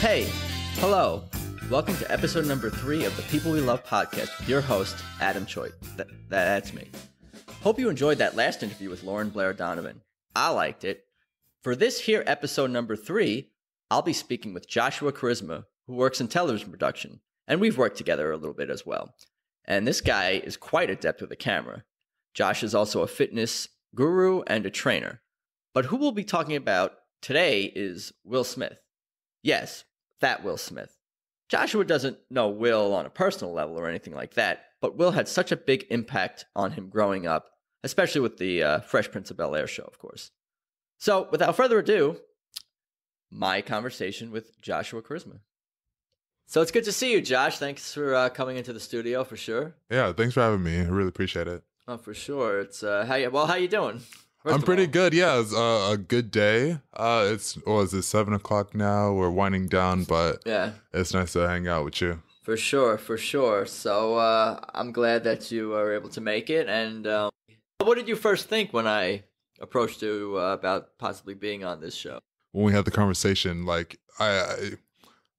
Hey, hello. Welcome to episode number three of the People We Love podcast with your host, Adam Choit. Th- that's me. Hope you enjoyed that last interview with Lauren Blair Donovan. I liked it. For this here episode number three, I'll be speaking with Joshua Carisma, who works in television production, and we've worked together a little bit as well. And this guy is quite adept with a camera. Josh is also a fitness guru and a trainer. But who we'll be talking about today is Will Smith. Yes, that Will Smith. Joshua doesn't know Will on a personal level or anything like that, but Will had such a big impact on him growing up, especially with the uh, Fresh Prince of Bel Air show, of course. So, without further ado, my conversation with Joshua Carisma. So it's good to see you, Josh. Thanks for uh, coming into the studio for sure. Yeah, thanks for having me. I really appreciate it. Oh, for sure. It's uh, how you, well. How you doing? I'm pretty all. good. Yeah, it's uh, a good day. Uh, it's what is it seven o'clock now? We're winding down, but Yeah, it's nice to hang out with you. for sure, for sure. So uh, I'm glad that you were able to make it. And um, what did you first think when I approached you uh, about possibly being on this show? When we had the conversation, like I,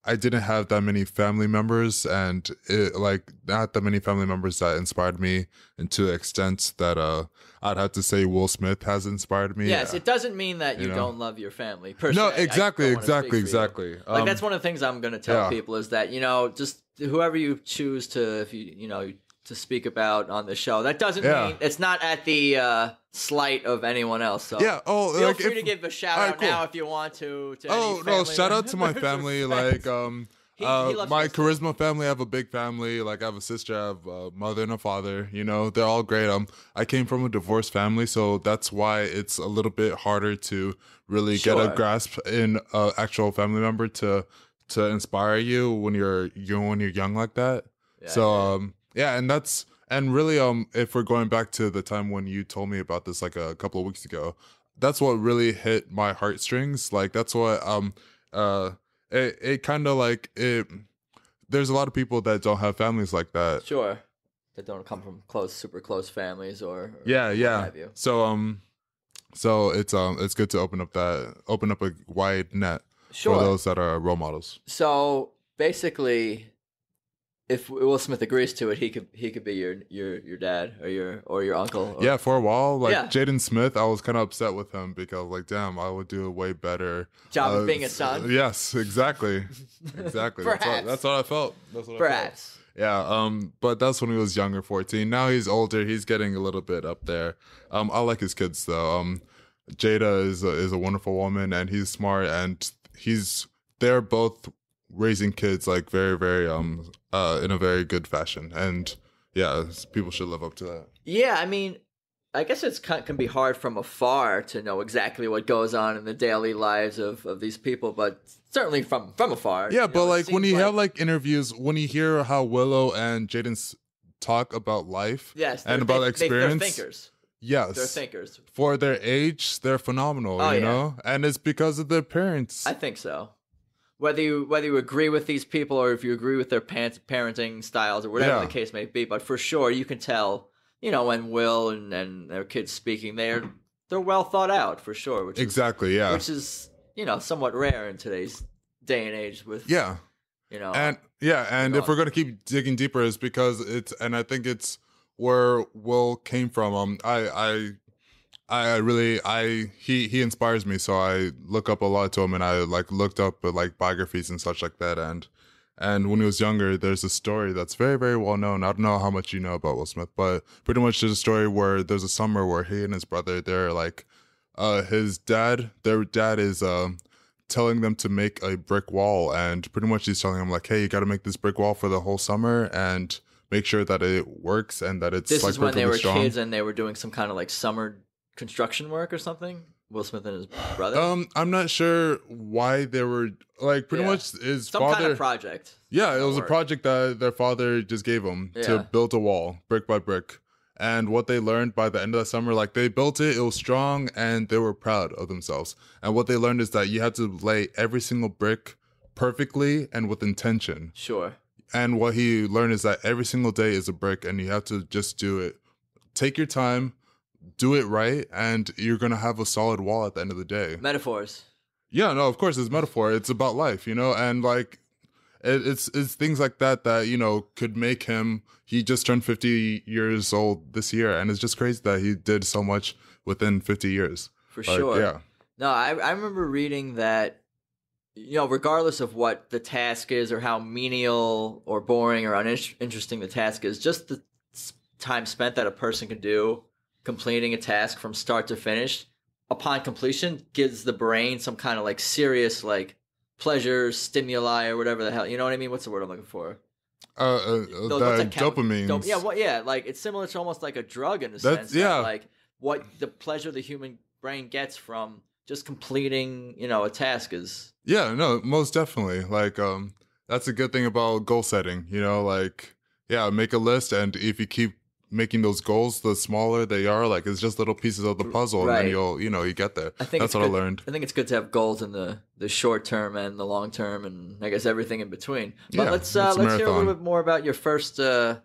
I, didn't have that many family members, and it, like not that many family members that inspired me, and to the extent that uh, I'd have to say Will Smith has inspired me. Yes, it doesn't mean that you, You know? don't love your family. Per no, exactly, don't wanna speak exactly, exactly. Like Um, that's one of the things I'm going to tell yeah. people is that you know just whoever you choose to if you you know to speak about on the show that doesn't Yeah. mean it's not at the uh, slight of anyone else. So Yeah. Oh, feel like free if- to give a shout right, out now if you want to. to Oh no! Shout out to my family. Like um, He- uh, he my Carisma family. I have a big family. Like I have a sister. I have a mother and a father. You know, they're all great. Um, I came from a divorced family, so that's why it's a little bit harder to really get a grasp in a actual family member to to inspire you when you're you when you're young like that. Yeah, so um, yeah, and that's and really um, if we're going back to the time when you told me about this like a couple of weeks ago, that's what really hit my heartstrings. Like that's what um uh it it kind of like it. There's a lot of people that don't have families like that. sure that don't come from close, super close families or, or Yeah, yeah. have you. So um, so it's um it's good to open up that open up a wide net Sure. for those that are role models. So basically, if Will Smith agrees to it, he could he could be your your your dad or your or your uncle. Or, Yeah, for a while, like Yeah. Jaden Smith, I was kind of upset with him because, like, damn, I would do a way better Job of uh, being a son? Yes, exactly, exactly. that's, Perhaps. what, that's what I felt. That's what I felt. perhaps. Yeah, um, but that's when he was younger, fourteen. Now he's older. He's getting a little bit up there. Um, I like his kids though. Um, Jada is a, is a wonderful woman, and he's smart, and he's they're both raising kids like very, very um, uh, in a very good fashion, and yeah, people should live up to that. Yeah, I mean, I guess it's can be hard from afar to know exactly what goes on in the daily lives of, of these people, but certainly from from afar. Yeah, but know, like when you have like interviews, when you hear how Willow and Jaden talk about life, yes, and about they- experience, they're thinkers. yes, They're thinkers. for their age, they're phenomenal. Oh, you yeah. know, and it's because of their parents. I think so. Whether you whether you agree with these people or if you agree with their parent, parenting styles or whatever Yeah. the case may be, but for sure you can tell, you know, when Will and, and their kids speaking, they're they're well thought out for sure, which is, exactly. Yeah. which is you know somewhat rare in today's day and age with yeah. you know And yeah, and if we're gonna keep digging deeper, is because it's and I think it's where Will came from. Um, I I I really I he he inspires me, so I look up a lot to him, and I like looked up uh, like biographies and such like that, and and when he was younger, there's a story that's very very well known. I don't know how much you know about Will Smith, but pretty much there's a story where there's a summer where he and his brother they're like, uh, his dad, their dad is um telling them to make a brick wall and pretty much he's telling them like hey you got to make this brick wall for the whole summer and make sure that it works and that it's this like is when they were strong. kids and they were doing some kind of like summer construction work or something. Will Smith and his brother. um i'm not sure why they were like pretty Yeah. much his some father kind of project. yeah it was a project that their father just gave them Yeah. to build a wall brick by brick and what they learned by the end of the summer like they built it it was strong and they were proud of themselves and what they learned is that you had to lay every single brick perfectly and with intention Sure. And what he learned is that every single day is a brick and you have to just do it. Take your time, do it right, and you're going to have a solid wall at the end of the day. Metaphors. Yeah, no, of course it's metaphor. It's about life, you know, and like it, it's it's things like that that you know could make him. He just turned fifty years old this year, and it's just crazy that he did so much within fifty years. For Like, sure. Yeah. No, I I remember reading that you know, regardless of what the task is or how menial or boring or uninteresting the task is, just the time spent that a person can do completing a task from start to finish upon completion gives the brain some kind of like serious like pleasure stimuli or whatever the hell you know what i mean what's the word i'm looking for Uh, uh, Those- the what's that dopamine. Dop- yeah, well, yeah, like it's similar to almost like a drug in a That's- sense. that, yeah. like what the pleasure the human brain gets from just completing, you know, a task is. Yeah, no, most definitely. Like, um, that's a good thing about goal setting. You know, like, yeah, make a list, and if you keep making those goals, the smaller they are, like, it's just little pieces of the puzzle, and then you'll, you know, you get there. I think that's what good- I learned. I think it's good to have goals in the the short term and the long term, and I guess everything in between. But Yeah, let's uh, let's hear a little bit more about your first uh,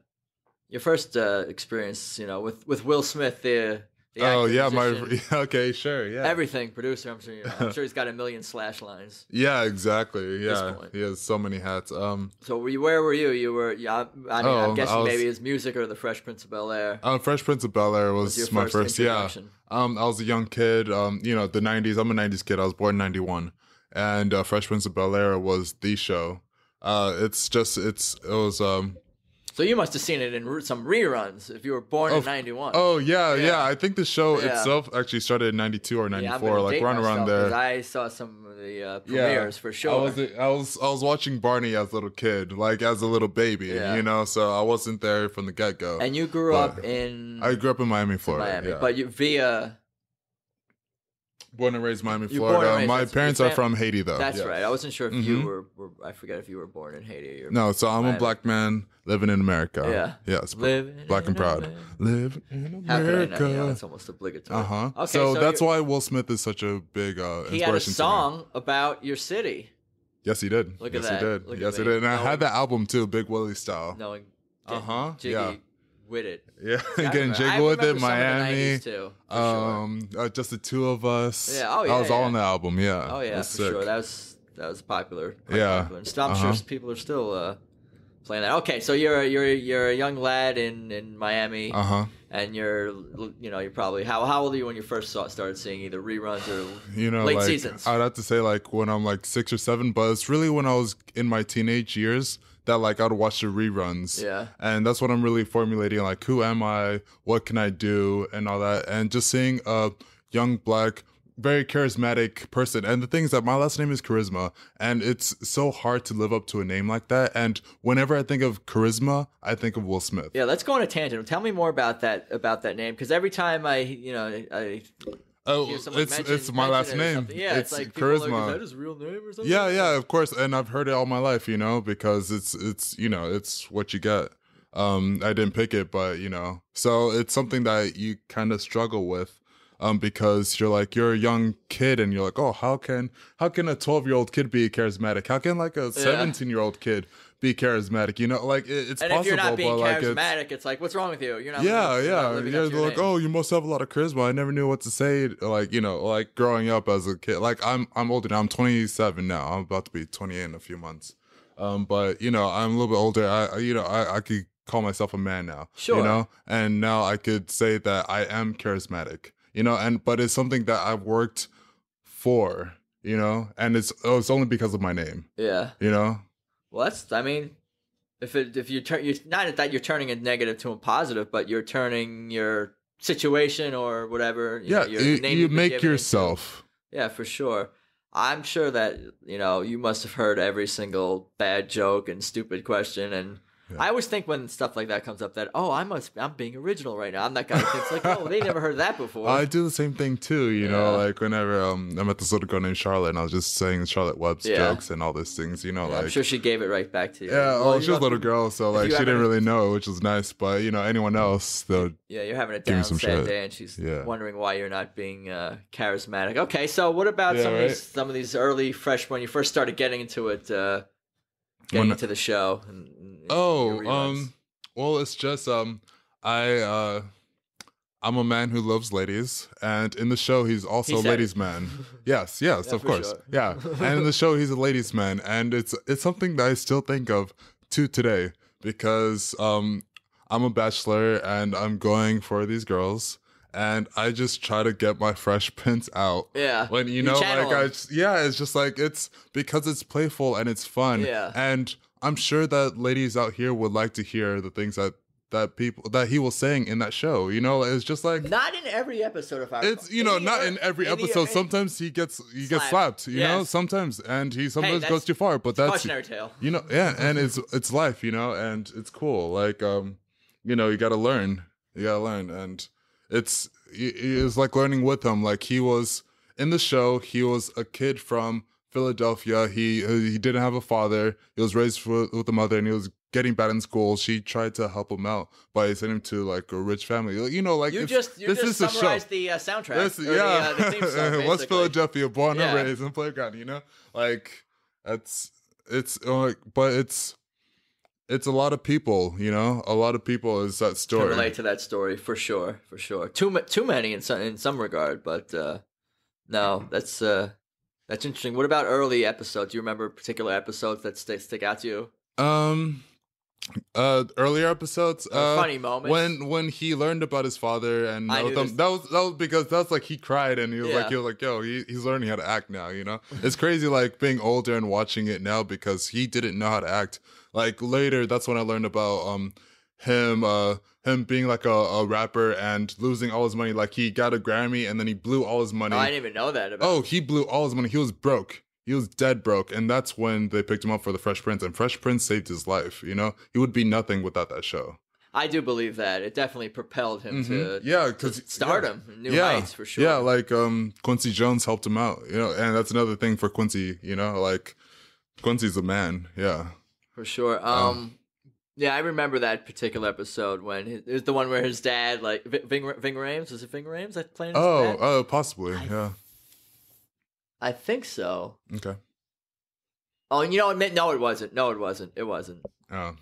your first uh, experience. You know, with with Will Smith, the Oh yeah, my okay, sure, yeah, everything producer. I'm sure you know, I'm sure he's got a million slash lines. yeah, exactly, yeah. He has so many hats. Um, So were you, where were you? You were, yeah, I mean, Oh, I'm guessing I was- maybe his music or the Fresh Prince of Bel Air. uh, Fresh Prince of Bel Air was, your my first first, yeah. Um, I was a young kid. Um, you know, the '90s. I'm a '90s kid. I was born in '91, and uh, Fresh Prince of Bel Air was the show. Uh, it's just, it's, it was, um, So you must have seen it in some reruns if you were born Oh, in '91. Oh yeah, Yeah. yeah, I think the show Yeah. itself actually started in '92 or '94, gonna like run around there. I saw some of the uh, premieres for sure. I was I was I was watching Barney as a little kid, like as a little baby, Yeah. you know. So I wasn't there from the get go. and you grew up in I grew up in Miami, Florida. Miami, yeah. but you via. Born and raised Miami, You're born and Florida. raised- My that's- parents your are fam- from Haiti, though. That's yeah. right. I wasn't sure if you Mhm. were, were. I forget if you were born in Haiti or No, so I'm Miami. a black man living in America. Yeah. Yes. Living black and proud. America. Live in How could I America. not? Yeah, it's almost obligatory. uh huh. Okay, so, so that's you're- why Will Smith is such a big uh, He had a to me. song about your city. Yes, he did. Look at yes, that. he did. Look at yes, he me. did. And I Knowing- had that album too, Big Willie style. knowing Uh-huh, jiggy yeah. With it. Yeah, I getting remember- jiggle with it, remember some of the Miami. too, for sure. Um, uh, just the two of us. Yeah, oh, yeah, that was yeah, all on the album. Yeah. Oh yeah, for sick. sure. That was that was popular. Yeah. popular. And I'm Uh-huh. sure people are still uh, playing that. Okay, so you're a, you're a- you're a young lad in in Miami, Uh huh. and you're you know you're probably how how old are you when you first saw, started seeing either reruns or You know, Late like seasons. I'd have to say like when I'm like six or seven, but it's really when I was in my teenage years that like I'd watch the reruns. yeah And that's what I'm really formulating. Like, who am I? What can I do? And all that. And just seeing a young black, very charismatic person. And the thing is that my last name is Carisma. And it's so hard to live up to a name like that. And whenever I think of charisma, I think of Will Smith. yeah. Let's go on a tangent. Tell me more about that about that name because every time I you know I Oh, it's it's my last it name. yeah, it's, it's like are charisma. Like, is that his real name or something? Yeah, yeah, of course, and I've heard it all my life, you know, because it's it's you know it's what you get. Um, I didn't pick it, but you know, so it's something that you kind of struggle with, um, because you're like you're a young kid and you're like, oh, how can how can a 12 year old kid be charismatic? How can like a 17 year old kid be charismatic? You know, like it, it's And possible, if you're not being but like it's charismatic, it's, like, what's wrong with you? You're not. yeah, living, you're yeah, living yeah. up to They're your like, name. oh, you must have a lot of charisma. I never knew what to say. Like, you know, like growing up as a kid. Like, I'm I'm older now. I'm 27 now. I'm about to be 28 in a few months. Um, but you know, I'm a little bit older. I, I you know, I, I could call myself a man now. Sure. You know, and now I could say that I am charismatic. You know, and but it's something that I've worked for. You know, and it's oh, it's only because of my name. Yeah. You know. Well, that's. I mean, if it if you turn, you're not that you're turning a negative to a positive, but you're turning your situation or whatever. You Yeah, know, your you, name you make given into- yourself. Yeah, for sure. I'm sure that you know you must have heard every single bad joke and stupid question, and Yeah. I always think when stuff like that comes up that oh I must I'm being original right now. I'm that guy who thinks like oh they never heard that before. I do the same thing too, you know, like whenever um, I met this little girl named Charlotte and I was just saying Charlotte Webb's Yeah. jokes and all these things, you know, Yeah, like I'm sure she gave it right back to you. Yeah, Well, well, she was a little girl, so like she didn't really know, which was nice. But you know, anyone else, though, Yeah, you're having a down some sad shit. day, and she's Yeah. wondering why you're not being uh, charismatic. Okay, so what about Yeah, some of these some of these early fresh when you first started getting into it, uh, getting into the show? And, and Oh, um, well, it's just um, I uh, I'm a man who loves ladies, and in the show he's also a ladies man. Yes, yes, Yeah, of course, sure. yeah. And in the show he's a ladies man, and it's it's something that I still think of to today because um I'm a bachelor and I'm going for these girls, and I just try to get my Fresh Prince out. Yeah. when you You know like I just, yeah it's just like it's because it's playful and it's fun. Yeah. and i'm sure that ladies out here would like to hear the things that that people that he was saying in that show you know? It's just like Not in every episode of our. it's you know not in every episode. sometimes he gets he gets Slapped. slapped you know? Sometimes and he sometimes that's goes too far but that's you know yeah and it's it's life you know? And it's cool. Like um you know you gotta learn. You gotta learn. And it's it- it's like learning with him like he was in the show he was a kid from philadelphia he he didn't have a father he was raised with, with a mother and he was getting bad in school she tried to help him out by sending him to like a rich family you know like You just you this just is a show summarized the uh, soundtrack. this, or yeah, The, uh, the song, West. Philadelphia, born Yeah. and raised in playground. You know, like that's it's uh, but it's it's a lot of people. You know, a lot of people is that story. Can relate to that story for sure, for sure. Too ma- too many in some in some regard, but uh, no, that's uh, that's interesting. What about early episodes? Do you remember particular episodes that stick stick out to you? Um, uh, earlier episodes, uh, funny moments? when when he learned about his father and I with knew them, this- that was that was because that's like he cried and he was Yeah. like he was like yo he, he's learning how to act now you know it's crazy like being older and watching it now because he didn't know how to act like later that's when I learned about um him uh him being like a, a rapper and losing all his money like he got a Grammy and then he blew all his money Oh, I didn't even know that about. Oh, he blew all his money. He was broke. He was dead broke. And that's when they picked him up for the Fresh Prince. And Fresh Prince saved his life. You know, he would be nothing without that show. I do believe that it definitely propelled him to Mhm. yeah, because stardom, new yeah, heights for sure. Yeah, like um, Quincy Jones helped him out. You know, and that's another thing for Quincy. You know, like Quincy's a man. Yeah. For sure. Um, yeah, I remember that particular episode when his, it was the one where his dad, like Vi- Ving, Ving Rhames, was it Ving Rhames that played his Oh, oh, possibly. Yeah. I think so. Okay. Oh, you know what? No, it wasn't. No, it wasn't. It wasn't. Oh,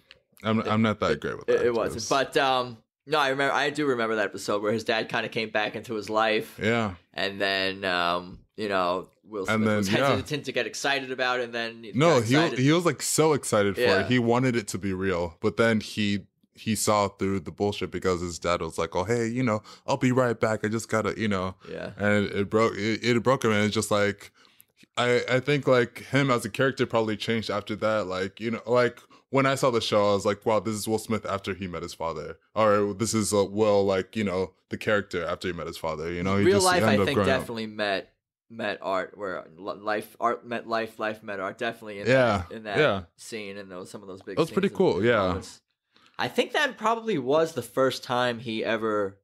I'm I'm not that great with It, that. it wasn't. But um, no, I remember. I do remember that episode where his dad kind of came back into his life, yeah, and then um, you know, Will Smith And then, was yeah. hesitant to get excited about, and then he no, he he was like so excited for Yeah. it. He wanted it to be real, but then he he saw through the bullshit because his dad was like, "Oh, hey, you know, I'll be right back. I just gotta, you know," yeah. and it, broke it, it broke him, and it's just like, I I think like him as a character probably changed after that. Like you know, like when I saw the show, I was like, wow, this is Will Smith after he met his father, or this is uh, Will like you know the character after he met his father. You know, he Real life, I think, growing up. definitely met met art where life art met life, life met art. Definitely in Yeah, that, in that yeah. scene and those some of those big. That was pretty scenes and- cool, and yeah. moments. I think that probably was the first time he ever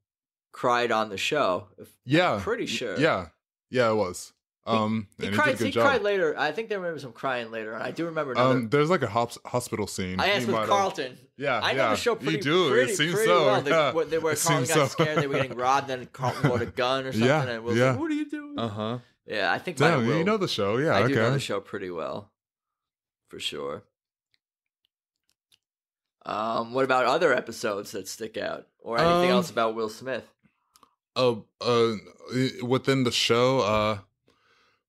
cried on the show. If- Yeah, pretty sure. Yeah, yeah, it was. Um, He and cried. he He cried later. I think there was some crying later. and I do remember another. Um, there's like a hop- hospital scene. I He asked with Carlton. Yeah, I know yeah. the show pretty, you do. pretty, it seems pretty so. well. They, yeah. when they were It Carlton got so. scared, they were getting robbed, then Carlton brought a gun or something, Yeah, and Will's yeah. like, "What are you doing?" Uh huh. Yeah, I think Damn, Will, you know the show. Yeah. I okay. do know the show pretty well, for sure. Um, what about other episodes that stick out, or anything Um, else about Will Smith? uh, uh, within the show, uh,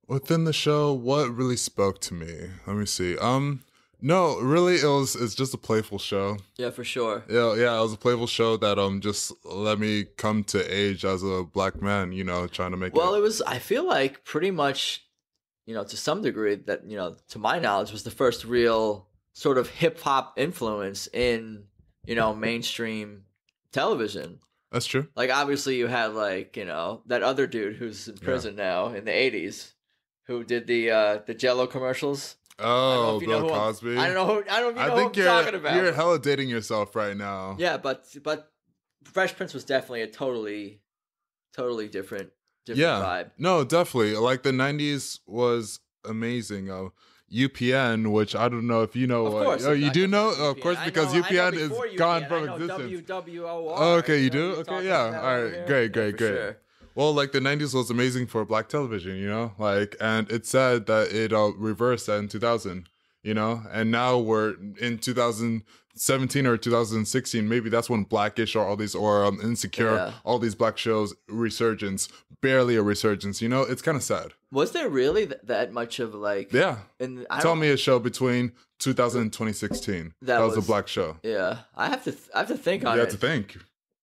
within the show, what really spoke to me? Let me see. Um, no, really, it was. It's just a playful show. Yeah, for sure. Yeah, yeah, it was a playful show that um just let me come to age as a black man. You know, trying to make Well, it. it was. I feel like pretty much, you know, to some degree that you know, to my knowledge, was the first real sort of hip hop influence in you know mainstream television. That's true. Like obviously, you had like you know that other dude who's in prison now in the '80s, who did the uh the Jello commercials. Know Oh, you know Bill I'm- Cosby. I don't know. Who, I don't know if I think you're talking about. you're hella dating yourself right now. yeah, but but Fresh Prince was definitely a totally, totally different different yeah. vibe. No, definitely. Like the '90s was amazing. Uh, UPN, which I don't know if you know. Of what- course, oh, you do know know, UPN. of course, because know- UPN is before gone from know existence. WWOR. Oh, okay, you know do? Okay, yeah. All right, here. great, great, great. sure. Well, like the '90s was amazing for black television, you know, like, and it said that it uh, reversed that in 2000. you know. And now we're in 2017 or 2016. Maybe that's when Blackish or all these or um, Insecure, Yeah. all these black shows resurgence, barely a resurgence. You know, it's kind of sad. Was there really th- that much of like? Yeah, And tell me a show between 2000 and 2016 That that, was, was- a black show. Yeah, I have to. Th- I have to think You on have to think.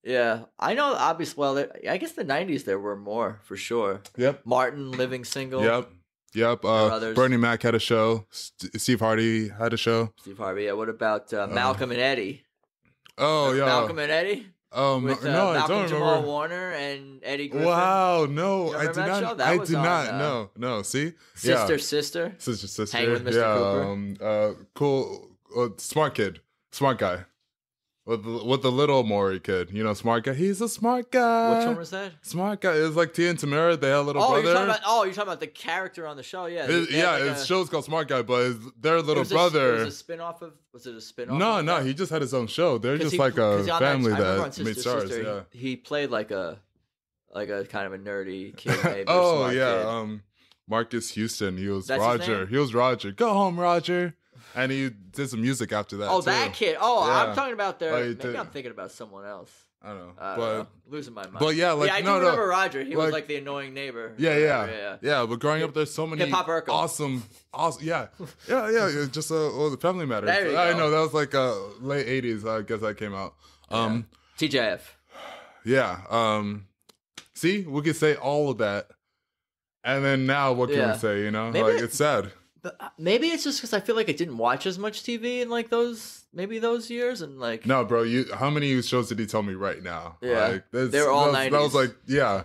Yeah, I know. Obviously, well, there- I guess the '90s there were more for sure. Yep. Martin living single. Yep. Yep. Uh. Bernie Mac had a show. St- Steve Hardy had a show. Steve Harvey. Yeah. What about uh, Malcolm and Eddie? Oh yeah. Malcolm and Eddie um, with uh, no, I Malcolm don't Jamal remember. Warner and Eddie Griffin. Wow, no, I did not. That I did on, not. uh, no, no. See, Sister, yeah. sister. sister, sister. Hang with Mr. Yeah, Cooper. um, uh, cool, uh, smart kid, smart guy, with the, with the little Mowry kid. You know, smart guy. He's a smart guy. Which one was that? Smart guy. It was like Tia and Tamera. They had a little Oh, brother. you're talking about. Oh, you're talking about the character on the show. Yeah. It- had yeah, like his a- show's called Smart Guy, but his, their it little a- brother. it was a spin-off of. Was it a spin-off? no, no, that? he just had his own show. They're just he- like a family on that Sister, made stars. Sister, yeah. He, he played like a, like a kind of a nerdy kid. Maybe, oh yeah, kid. um, Marques Houston. He was That's Roger. He was Roger. Go home, Roger. And he did some music after that. oh, too. that kid. Oh, Yeah. I'm talking about their. Oh, maybe. I'm thinking about someone else. I don't know, I don't but know. losing my mind. but yeah, like, yeah, I no, do no, remember Roger. He was like- like the annoying neighbor. yeah, or yeah, yeah, But growing up, there's so many awesome, awesome. Yeah, yeah, yeah. Just uh, well, the Family Matters. There I go. know that was like uh, late '80s. I guess that came out. Um, TGIF. yeah. Um, see, we could say all of that, and then now what can Yeah. we say? You know, Maybe like it- it's sad. Uh, maybe it's just because I feel like I didn't watch as much TV in like those maybe those years and like No, bro. You how many shows did he tell me right now? Yeah. like, They were all that was, that was like yeah,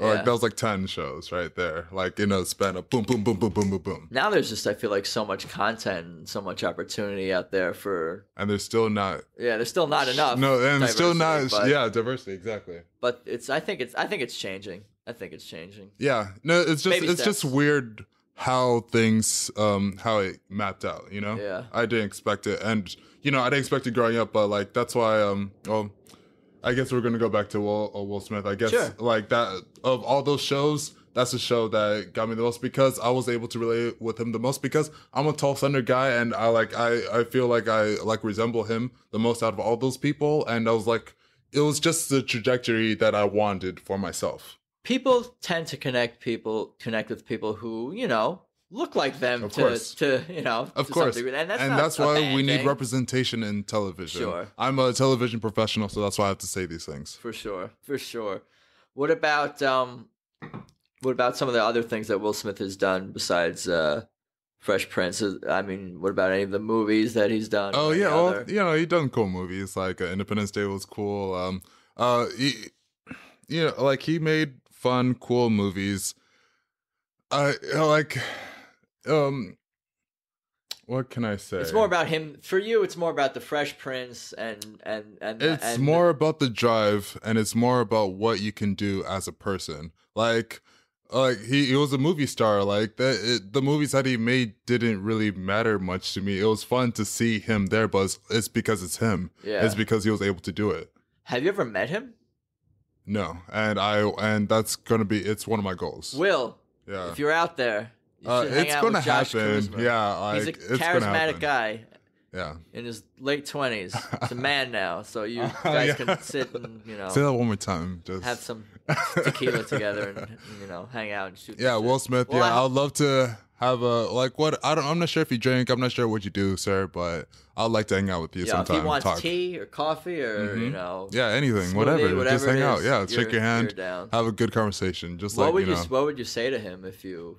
Yeah. like that was like ten shows right there. Like in a span of boom, boom, boom, boom, boom, boom, boom, now there's just I feel like so much content and so much opportunity out there for and there's still not yeah. There's still not enough. no, and still not but- yeah diversity exactly. But it's I think it's I think it's changing. I think it's changing. Yeah, no, it's just Baby it's just weird how things um how it mapped out. You know, Yeah. I didn't expect it, and you know I didn't expect it growing up, but like that's why um well. I guess we're gonna go back to Will, uh, Will Smith. I guess Sure. like that of all those shows, that's the show that got me the most because I was able to relate with him the most because I'm a tall, slender guy and I like I I feel like I like resemble him the most out of all those people, and I was like, it was just the trajectory that I wanted for myself. People tend to connect people connect with people who you know look like them Of to course. to you know Of to course, and that's and that's why we need representation in television. Sure. I'm a television professional, so that's why I have to say these things. for sure for sure. What about um what about some of the other things that Will Smith has done besides uh Fresh Prince? I mean, what about any of the movies that he's done? Oh yeah, well, you know, he done cool movies like uh, Independence Day was cool. Um, uh, he, you know, like he made fun, cool movies. I uh, like, um, what can I say? It's more about him for you. It's more about the Fresh Prince and and and It's and more about the drive, and it's more about what you can do as a person. Like, like he, he was a movie star. Like the it, the movies that he made didn't really matter much to me. It was fun to see him there, but it's, it's because it's him. Yeah. It's because he was able to do it. Have you ever met him? No, and I and that's gonna be it's one of my goals. Will, yeah, if you're out there, you uh, hang it's out gonna with Josh happen. Carisma. Yeah, like He's a charismatic guy Yeah, in his late twenties. He's a man now, so you Oh, guys yeah. can sit and you know say that one more time. Just have some tequila together and, you know hang out and shoot. Yeah. Will Smith. Well, yeah, I- I, would love to have a like what I don't. I'm not sure if you drink. I'm not sure what you do, sir. But I'd like to hang out with you Yeah, if he wants talk. tea or coffee or you Mhm. know, Yeah, anything, smoothie, whatever. whatever Just hang out. Yeah, shake your hand. Have a good conversation. Just what like would you you, know. what would you say to him if you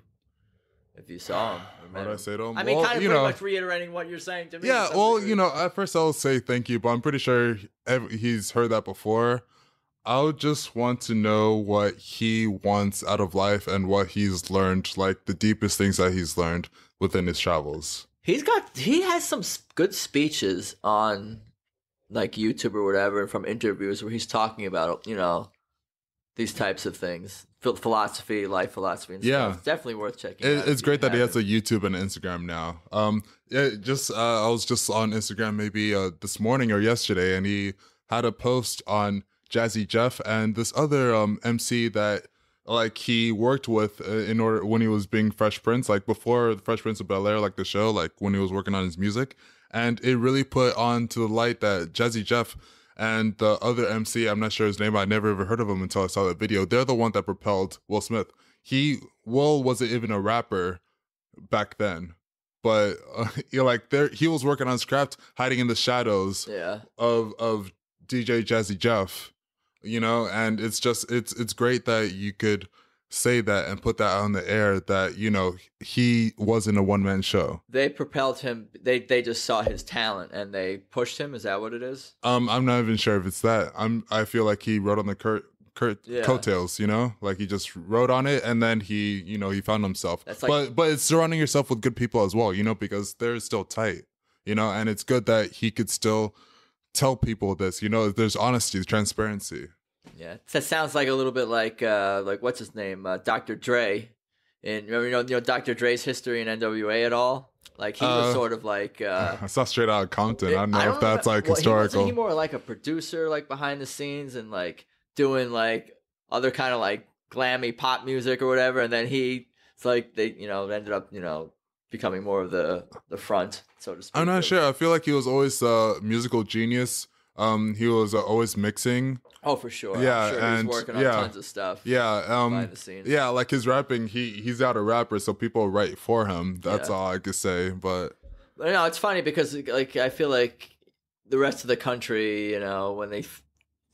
if you saw him? What I say to him? I mean, Well, kind of you pretty know, much reiterating what you're saying to me. Yeah, well, you know, at first I'll say thank you, but I'm pretty sure he's heard that before. I would just want to know what he wants out of life and what he's learned, like the deepest things that he's learned within his travels. He's got he has some good speeches on like YouTube or whatever from interviews where he's talking about you know these types of things, philosophy, life philosophy. And Yeah. it's definitely worth checking. It, out it's great that he has a YouTube and Instagram now. Um, yeah, just uh, I was just on Instagram maybe uh, this morning or yesterday, and he had a post on Jazzy Jeff and this other um MC that like he worked with uh, in order when he was being Fresh Prince, like before the Fresh Prince of Bel Air, like the show, like when he was working on his music, and it really put on to the light that Jazzy Jeff and the other MC, I'm not sure his name, I never ever heard of him until I saw that video. They're the one that propelled Will Smith. He Will wasn't even a rapper back then, but uh, you like there he was working on Scrapped, hiding in the shadows Yeah. of of DJ Jazzy Jeff, you know, and it's just it's it's great that you could say that and put that on the air that you know he wasn't a one man show. They propelled him. They they just saw his talent and they pushed him. Is that what it is? Um, I'm not even sure if it's that. I'm I feel like he wrote on the Kurt Kurt Yeah. coattails, you know, like he just wrote on it and then he you know he found himself. That's like- but but it's surrounding yourself with good people as well, you know, because they're still tight, you know, and it's good that he could still tell people this, you know, there's honesty, transparency. Yeah. That sounds like a little bit like uh like what's his name? Uh, Dr. Dre. And remember you know, you know Dr. Dre's history in NWA at all? Like he was Uh, sort of like uh I saw straight out of Compton. I don't know if that's like well, he- historical. wasn't he more like a producer, like behind the scenes, and like doing like other kind of like glammy pop music or whatever? And then he, it's like they, you know, ended up, you know, becoming more of the the front, so to speak. I'm not sure. I feel like he was always a musical genius. Um, he was uh, always mixing. Oh, for sure. Yeah, sure and- working on yeah. tons of stuff. Yeah. Um, behind the scenes. yeah, like his rapping. He he's not a rapper, so people write for him. That's Yeah. all I could say. But But no, it's funny because like I feel like the rest of the country, you know, when they f-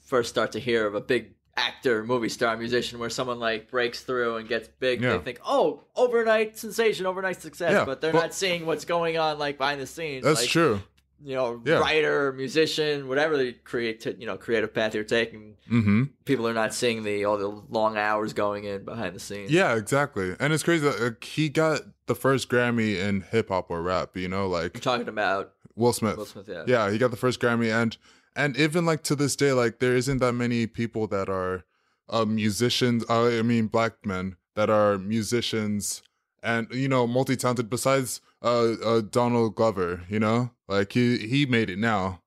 first start to hear of a big actor, movie star, musician, where someone like breaks through and gets big, Yeah. they think, "Oh, overnight sensation, overnight success," Yeah, but they're but- not seeing what's going on like behind the scenes. that's like, true. You know, Yeah. writer, musician, whatever the create, you know, creative path you're taking, Mm-hmm. people are not seeing the all the long hours going in behind the scenes. Yeah, exactly. And it's crazy that like, he got the first Grammy in hip hop or rap. You know, I'm like talking about Will Smith. Will Smith. Yeah. yeah he got the first grammy and and even like to this day like there isn't that many people that are uh, musicians uh, i mean black men that are musicians and you know multi-talented besides uh, uh donald glover you know like he he made it now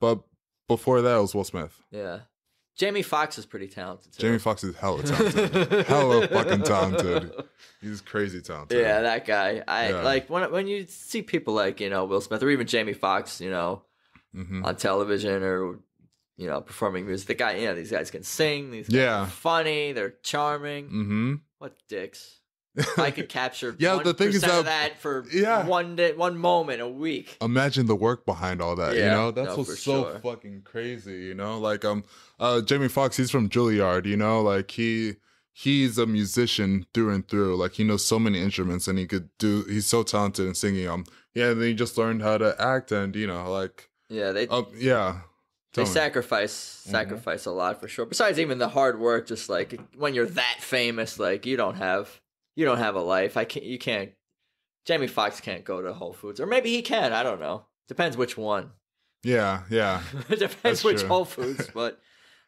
but before that it was will smith Yeah. Jamie Foxx is pretty talented. Too. jamie Foxx is hella talented hella fucking talented he's crazy talented Yeah, that guy. I Yeah. like when when you see people like you know Will Smith or even Jamie Foxx. you know, hmm on television or you know performing music. The guy, you know, these guys can sing. These guys Yeah. are funny. They're charming. hmm What dicks? I could capture Yeah, the thing is 1% of that- that for Yeah. one day, one moment a week. imagine the work behind all that you know that's no, what's so sure. fucking crazy you know like um uh jamie Foxx, he's from juilliard you know like he he's a musician through and through like he knows so many instruments and he could do he's so talented in singing um yeah and then he just learned how to act and you know like Yeah, they um yeah they me. sacrifice Mm-hmm. sacrifice a lot for sure. Besides even the hard work, just like when you're that famous, like you don't have you don't have a life. I can't. You can't. Jamie Foxx can't go to Whole Foods, or maybe he can. I don't know. Depends which one. yeah yeah depends which true. Whole Foods, but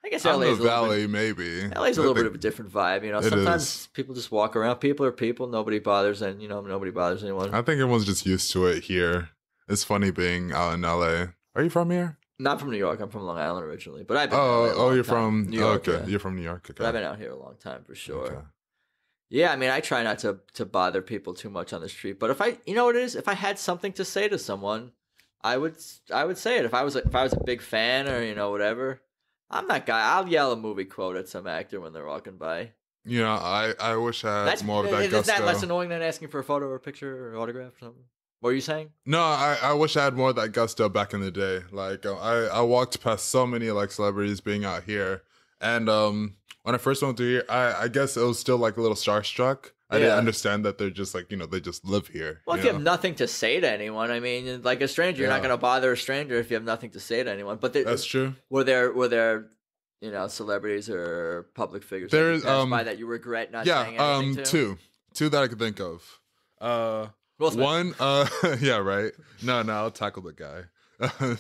I guess LA is a little bit. valley maybe LA's a little bit of a different vibe, you know. Sometimes is. people just walk around. People are people. Nobody bothers, and you know, nobody bothers anyone. i think everyone's just used to it here it's funny being out in la are you from here Not from New York. I'm from Long Island originally, but I've been. oh in LA a oh you're time. from New York. okay yeah. you're from new york okay But I've been out here a long time for sure. Okay. Yeah, I mean, I try not to to bother people too much on the street. But if I, you know what it is, if I had something to say to someone, I would I would say it. If I was a, if I was a big fan or you know whatever, I'm that guy. I'll yell a movie quote at some actor when they're walking by. You know, I, I wish I had That's more of that is gusto. that less annoying than asking for a photo or a picture or autograph or something? What were you saying? no, I, I wish I had more of that gusto back in the day. Like uh, I, I walked past so many like celebrities being out here, and um, when I first went to here, I, I guess it was still like a little starstruck. I didn't understand that they're just like you know they just live here. Well, if you you have nothing to say to anyone, I mean, like a stranger, you're not going to bother a stranger if you have nothing to say to anyone. But That's true. were there were there, you know, celebrities or public figures that you There's, um, by that you regret not yeah, saying anything um, to? two, two that I could think of. Uh. One, uh, yeah, right. No, no, I'll tackle the guy.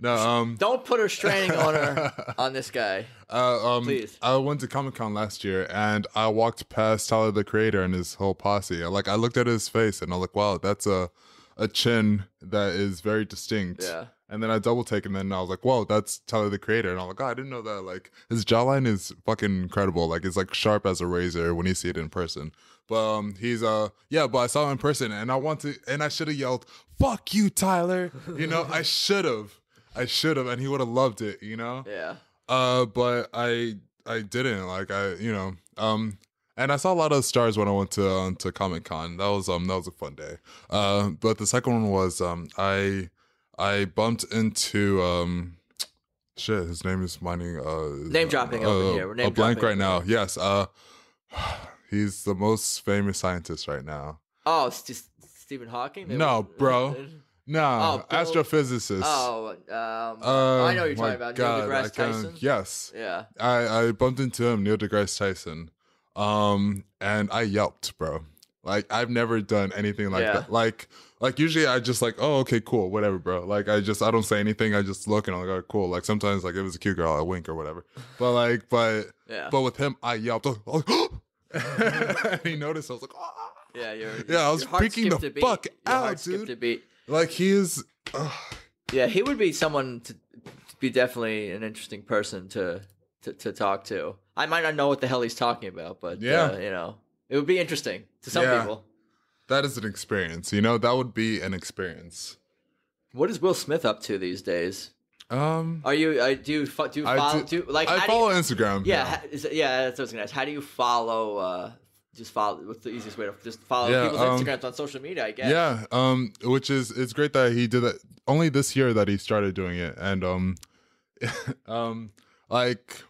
no, um, Don't put a on her on this guy. Uh, um, Please. I went to Comic Con last year and I walked past Tyler the Creator and his whole posse. Like I looked at his face and I'm like, wow, that's a a chin that is very distinct. Yeah. And then I double take, and then I was like, "Whoa, that's Tyler the Creator!" And I'm like, "Oh, I didn't know that." Like his jawline is fucking incredible. Like it's like sharp as a razor when you see it in person. But um, he's uh, yeah. But I saw him in person, and I want to, and I should have yelled, "Fuck you, Tyler!" You know, I should have, I should have, and he would have loved it. You know. Yeah. Uh, but I I didn't like I you know um and I saw a lot of stars when I went to um, to Comic Con. That was um that was a fun day. Uh, but the second one was um I I bumped into um shit. His name is mining uh Name dropping over here. We're name a blank right now. Yes. Uh, he's the most famous scientist right now. Oh, it's just Stephen Hawking. They No, were- bro. No, Oh, astrophysicist. Oh, um, Uh, I know what you're talking about. God, Neil deGrasse Tyson. Yes. Yeah. I, I bumped into him, Neil deGrasse Tyson, um, and I yelped, bro. Like I've never done anything like Yeah. that. Like, like usually I just like, oh, okay, cool, whatever, bro. Like I just I don't say anything. I just look and I'm like, oh, cool. Like sometimes like if it was a cute girl, I wink or whatever. But like, but Yeah. but with him, I yelped. Was and he noticed. I was like, ah. yeah. You're, Yeah, I was freaking the fuck Your out, dude. like he is. Yeah, he would be someone to, to be definitely an interesting person to, to to talk to. I might not know what the hell he's talking about, but Yeah. uh, you know, it would be interesting to some Yeah. people. that is an experience. You know, that would be an experience. What is Will Smith up to these days? Um, Are you uh, do you fo- do you I follow do- do, like I follow you, Instagram. yeah it- yeah that's what I was gonna ask. How do you follow? uh Just follow. What's the easiest way to just follow Yeah, people's um, Instagrams on social media? I guess. Yeah, um, which is it's great that he did that. Only this year that he started doing it, and um, um, like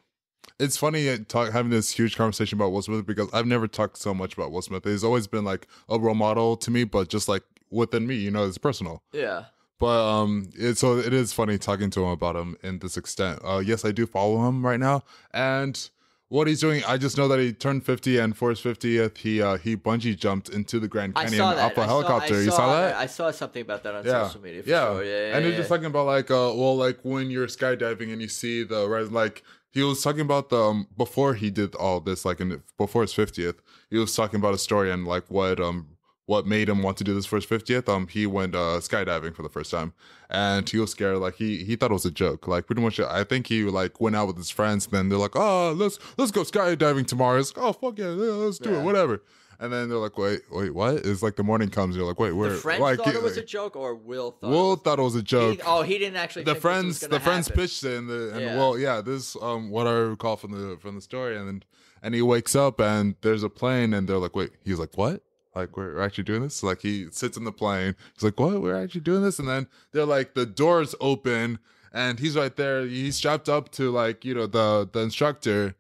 it's funny uh, talk, having this huge conversation about Will Smith because I've never talked so much about Will Smith. He's always been like a role model to me, but just like within me, you know, it's personal. Yeah. But um, it, so it is funny talking to him about him in this extent. Uh, yes, I do follow him right now, and what he's doing, I just know that he turned fifty, and for his fiftieth, he uh, he bungee jumped into the Grand Canyon saw off a I helicopter. I you saw that? I saw something about that on yeah. social media. For yeah. Sure. yeah, yeah, and he's yeah. just talking about like, uh, well, like when you're skydiving and you see the like he was talking about the um, before he did all this, like in before his fiftieth, he was talking about a story and like what um what made him want to do this for his fiftieth. Um, he went uh skydiving for the first time, and he was scared. Like he he thought it was a joke. Like pretty much, I think he like went out with his friends. And then they're like, oh, let's let's go skydiving tomorrow. It's like, oh fuck yeah, yeah, let's do Yeah. it, whatever. And then they're like, wait, wait, what? It's like the morning comes. You're like, wait, where? the friends like, thought it was a joke, or Will thought. it Will was- thought it was a joke He, oh, he didn't actually. the think this was friends the friends happen. pitched it and the and Yeah. well yeah this um what I recall from the from the story and then and he wakes up and there's a plane and they're like wait he's like what like we're actually doing this like he sits in the plane he's like what we're actually doing this and then they're like the doors open and he's right there he's strapped up to like you know the the instructor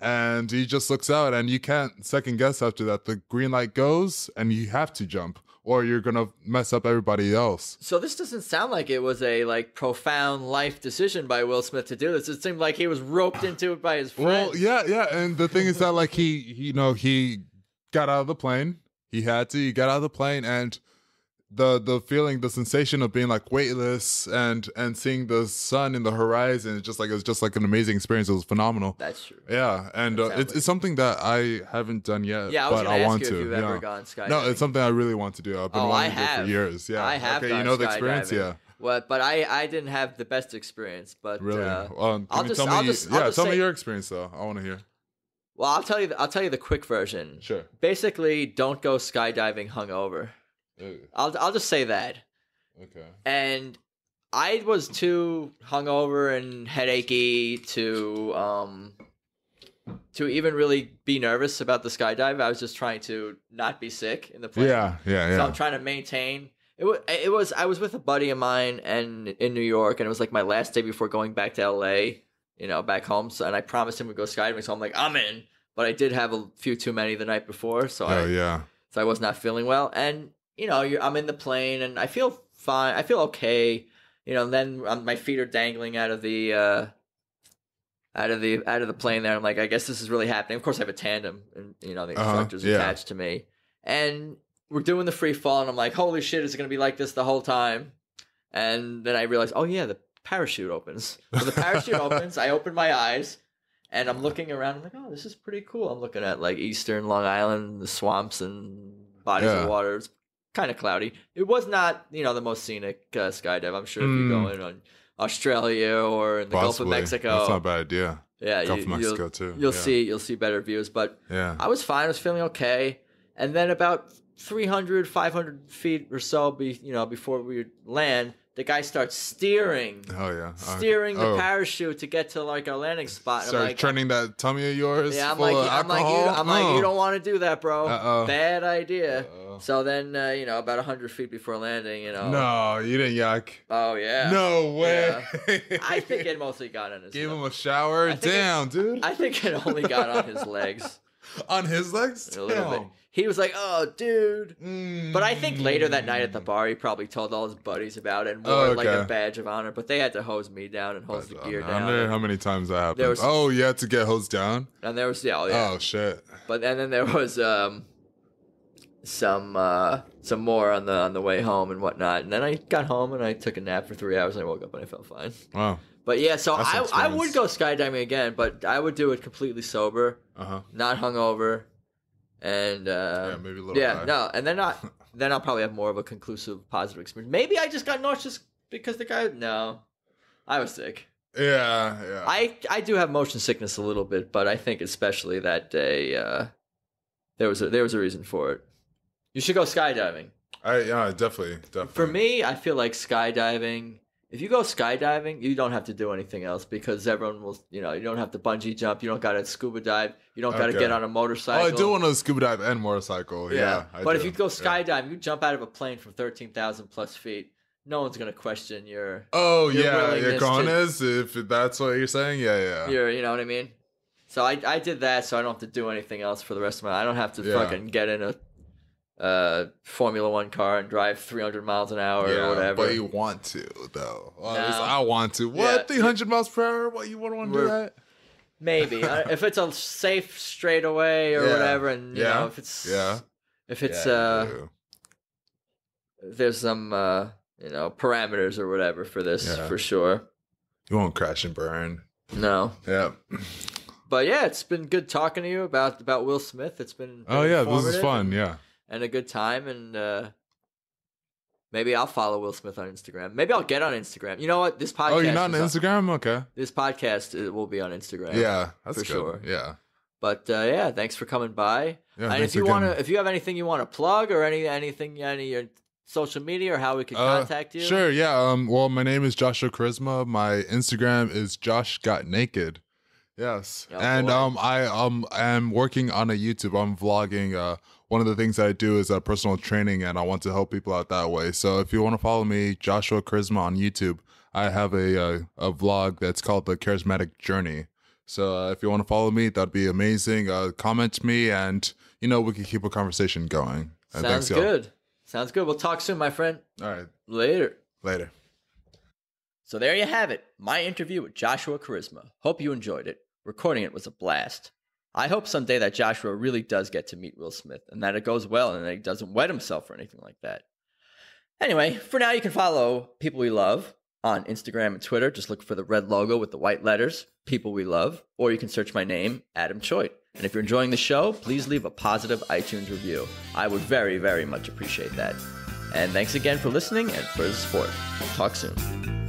and he just looks out and you can't second guess after that the green light goes and you have to jump or you're gonna mess up everybody else So this doesn't sound like it was a like profound life decision by Will Smith to do this. It seemed like he was roped into it by his friends. Well, yeah, yeah, and the thing is that like he, he, you know, he got out of the plane. He had to. He got out of the plane, and the the feeling, the sensation of being like weightless and and seeing the sun in the horizon, it's just like it's just like an amazing experience. It was phenomenal. That's true. Yeah, and That uh, it's, it's something that I haven't done yet. Yeah, I was but I ask want you to. if you've yeah. ever gone skydiving. No, it's something I really want to do. I've been Oh, I wanting to do for years. Yeah, I have. Okay, you know the experience. skydiving. Yeah, Well, but I I didn't have the best experience. But really. uh, um, I'll just- tell I'll me? I'll yeah, just tell say- me your experience though. I want to hear. well, I'll tell you. The, I'll tell you the quick version. Sure. Basically, don't go skydiving hungover. I'll I'll just say that. Okay. and I was too hungover and headachy to um to even really be nervous about the skydive. I was just trying to not be sick in the plane. Yeah, yeah, yeah. So. I'm trying to maintain. It was, it was. I was with a buddy of mine and in New York, and it was like my last day before going back to LA. You know, back home. So, and I promised him we'd go skydiving. So I'm like, I'm in. But I did have a few too many the night before, so I Oh yeah. so I was not feeling well. And you know, you're, I'm in the plane, and I feel fine. I feel okay. You know, and then um, my feet are dangling out of the uh, out of the out of the plane. There, I'm like, I guess this is really happening. Of course, I have a tandem, and you know, the Uh-huh, instructor's yeah. attached to me, and we're doing the free fall, and I'm like, holy shit, is it gonna be like this the whole time? And then I realized, oh yeah, the parachute opens. So the parachute opens. I open my eyes. And I'm looking around. I'm like, oh, this is pretty cool. I'm looking at like Eastern Long Island, the swamps and bodies Yeah. of water. It's kind of cloudy. It was not, you know, the most scenic uh, skydive. I'm sure if you go in on Australia or in the Gulf of Possibly. Mexico, That's not a bad idea. yeah, Gulf you, of Mexico will too. You'll yeah. see, you'll see better views. But Yeah. I was fine. I was feeling okay. And then about 300, 500 feet or so, be, you know, before we land, the guy starts steering, Oh yeah. Okay. steering the oh. parachute to get to like our landing spot. And I'm Start like, turning that tummy of yours yeah, I'm like, I'm like, you, I'm like, you Oh. don't want to do that, bro. Uh-oh. Bad idea. Uh-oh. So then, uh, you know, about 100 feet before landing, you know. No, you didn't yuck. Oh, yeah. No way. I think it mostly got on his Gave him a shower. Think it- Damn, dude. I think it only got on his legs On his legs? a little bit. He was like, oh, dude. Mm. But I think later that night at the bar, he probably told all his buddies about it and wore Oh, it like a badge of honor. But they had to hose me down and hose the gear down. I wonder how many times that happened. Was- oh, you had to get hosed down? And there was, yeah, oh, yeah. Oh, shit. But and then there was um some uh some more on the on the way home and whatnot. And then I got home and I took a nap for three hours and I woke up and I felt fine. Wow. But yeah, so That's I I would go skydiving again, but I would do it completely sober, Uh huh. not hungover, and uh, Yeah, maybe a little yeah, high. no, and then not then I'll probably have more of a conclusive positive experience. Maybe I just got nauseous because the guy. No, I was sick. Yeah, yeah. I I do have motion sickness a little bit, but I think especially that day uh, there was a there was a reason for it. You should go skydiving. I, yeah, definitely, definitely. For me, I feel like skydiving. If you go skydiving, you don't have to do anything else because everyone will. You know, you don't have to bungee jump. You don't got to scuba dive. You don't got to Okay. get on a Oh, motorcycle. I do want to scuba dive and motorcycle. Yeah, I but do. if you go Yeah. skydiving, you jump out of a plane from thirteen thousand plus feet. No one's gonna question your Oh your yeah, your willingness to-. If that's what you're saying, yeah, yeah. You're, you know what I mean? So I, I did that, so I don't have to do anything else for the rest of my. I don't have to Yeah. fucking get in a uh, Formula One car and drive 300 miles an hour yeah, or whatever. But you want to though. Well, No. I want to. Yeah. What? 300 miles per hour? What you wouldn't want to do that? Maybe if it's a safe straightaway or Yeah. whatever, and you Yeah. know if it's Yeah. if it's Yeah, uh there's some uh you know parameters or whatever for this Yeah. for sure. you won't crash and burn. No, Yeah. but yeah, it's been good talking to you about about Will Smith. It's been, Oh yeah, this is fun. Yeah. And a good time and uh maybe I'll follow Will Smith on Instagram. Maybe I'll get on Instagram. You know what? This podcast Oh, you're not on Instagram? Okay. this podcast uh, will be on Instagram. Yeah, that's for good. sure. Yeah. But uh, yeah, thanks for coming by. Yeah. and if you want to if you have anything you want to plug or any anything any your social media or how we can Uh, contact you. Sure, yeah. Um, well, my name is Joshua Carisma. My Instagram is Josh Got Naked. Yes, Oh, and boy. um, I um am working on a YouTube. I'm vlogging. Uh, one of the things I do is uh, personal training, and I want to help people out that way. So if you want to follow me, Joshua Carisma on YouTube, I have a uh, a vlog that's called the Charismatic Journey. So uh, if you want to follow me, that'd be amazing. Uh, comment me, and you know we can keep a conversation going. And Sounds thanks, y'all. good. Sounds good. We'll talk soon, my friend. All right, Later. later. So there you have it, my interview with Joshua Carisma. Hope you enjoyed it. Recording it was a blast. I hope someday that Joshua really does get to meet Will Smith and that it goes well and that he doesn't wet himself or anything like that. Anyway, for now, you can follow People We Love on Instagram and Twitter. Just look for the red logo with the white letters, People We Love, or you can search my name, Adam Choit. And if you're enjoying the show, please leave a positive iTunes review. I would very, very much appreciate that. And thanks again for listening and for the support. Talk soon.